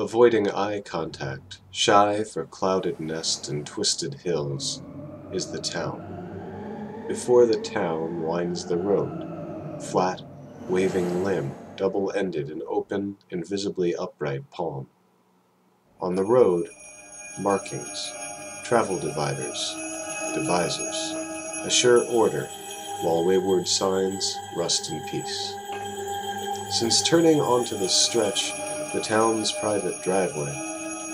Avoiding eye contact, shy for clouded nest and twisted hills, is the town. Before the town winds the road, flat, waving limb, double-ended in open, invisibly upright palm. On the road, markings, travel dividers, devisers, assure order, while wayward signs rust in peace. Since turning onto the stretch, the town's private driveway,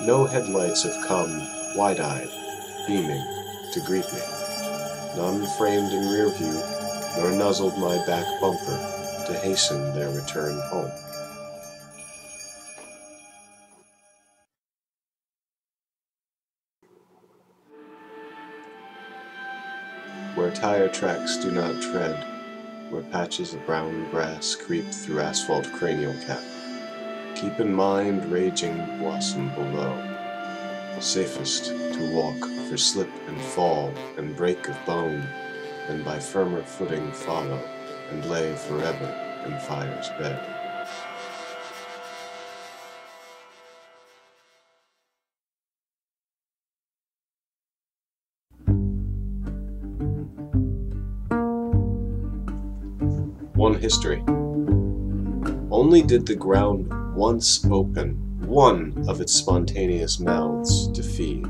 no headlights have come, wide-eyed, beaming, to greet me. None framed in rear view, nor nuzzled my back bumper to hasten their return home. Where tire tracks do not tread, where patches of brown grass creep through asphalt cranial cap. Keep in mind raging blossom below. Safest to walk for slip and fall and break of bone, than by firmer footing follow and lay forever in fire's bed. One history. Only did the ground once open one of its spontaneous mouths to feed,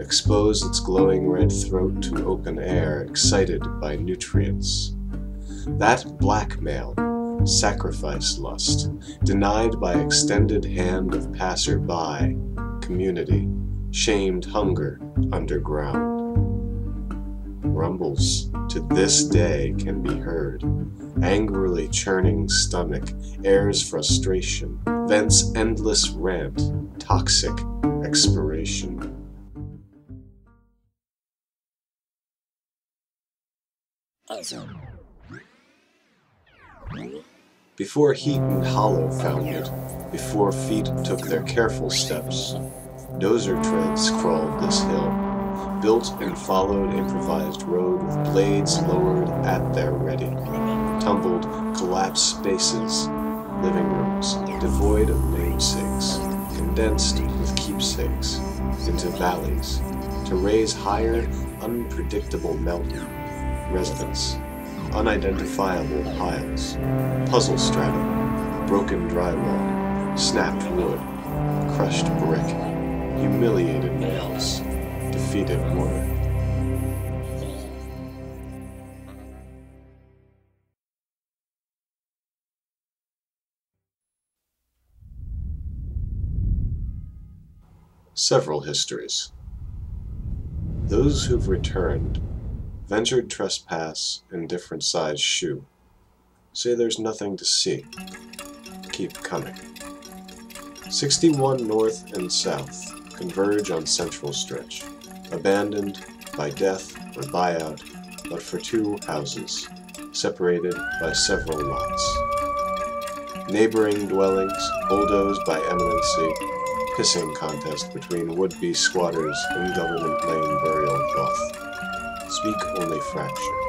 expose its glowing red throat to open air excited by nutrients. That blackmail, sacrifice lust, denied by extended hand of passer-by, community, shamed hunger underground. Rumbles to this day can be heard, angrily churning stomach, airs frustration, vents endless rant, toxic expiration. Before Heat and Hollow found it, before feet took their careful steps, dozer treads crawled this hill, built and followed improvised road with blades lowered at their ready, tumbled, collapsed spaces, living rooms, devoid of namesakes, condensed with keepsakes, into valleys, to raise higher, unpredictable mountain residents, unidentifiable piles, puzzle strata, broken drywall, snapped wood, crushed brick, humiliated nails, defeated mortar. Several histories. Those who've returned ventured trespass in different size shoe. Say there's nothing to see. Keep coming. 61 north and south converge on central stretch, abandoned by death or buyout, but for two houses, separated by several lots. Neighboring dwellings, bulldozed by eminency, pissing contest between would-be squatters in government lane burial cloth. Speak only fracture.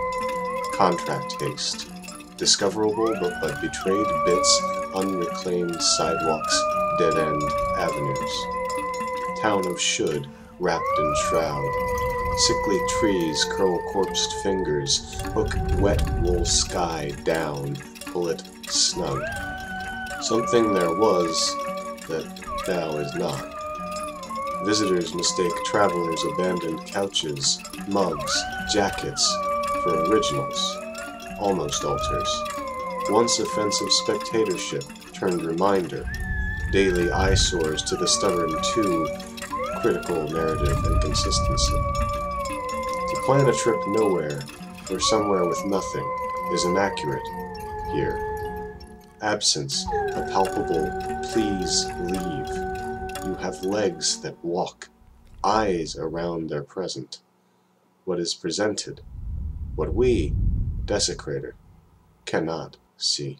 Contract haste. Discoverable but by betrayed bits, unreclaimed sidewalks, dead-end avenues. Town of should, wrapped in shroud. Sickly trees curl corpsed fingers, hook wet wool sky down, pull it snug. Something there was that now is not. Visitors mistake travelers' abandoned couches, mugs, jackets for originals, almost altars. Once offensive spectatorship turned reminder, daily eyesores to the stubborn too critical narrative inconsistency. To plan a trip nowhere or somewhere with nothing is inaccurate here. Absence, a palpable please leave. You have legs that walk, eyes around their present. What is presented, what we, desecrator, cannot see.